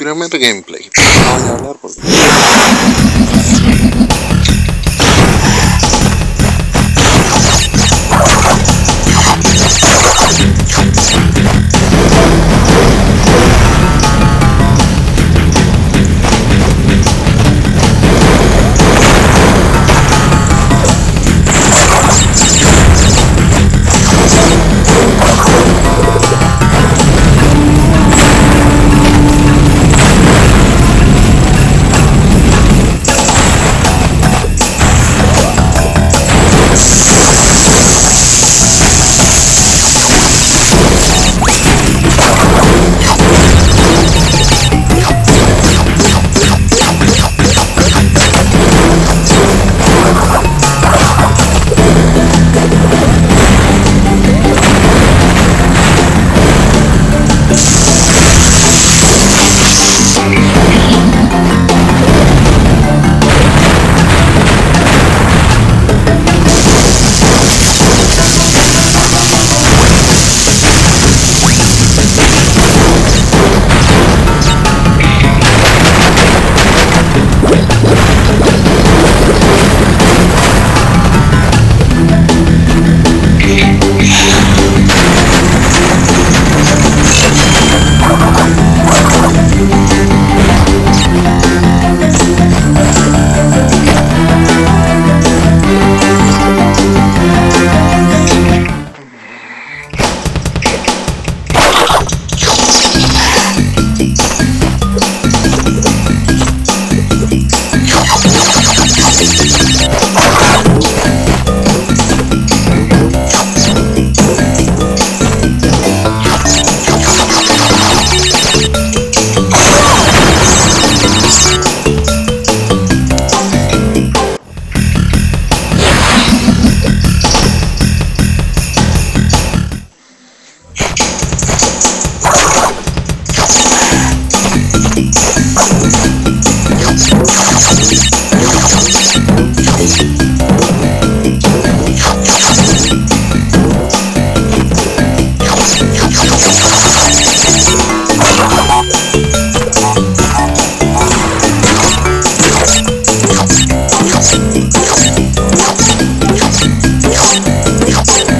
Experimental gameplay.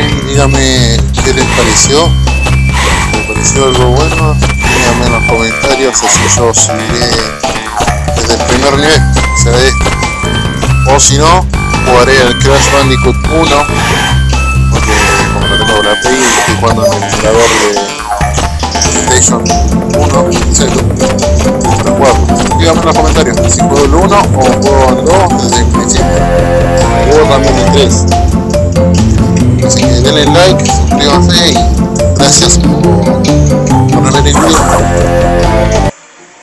y dígame qué les pareció. Si les pareció algo bueno, díganme en los comentarios, así yo subiré desde el primer nivel, será. Este. O si no, jugaré al Crash Bandicoot 1, porque como lo tengo la Play, estoy jugando en el creador de PlayStation 1, lo. Díganme en los comentarios si juego el 1 o juego el 2 desde el principio. Juego también el 3. Así que denle like, suscríbanse y gracias por, por haber incluido.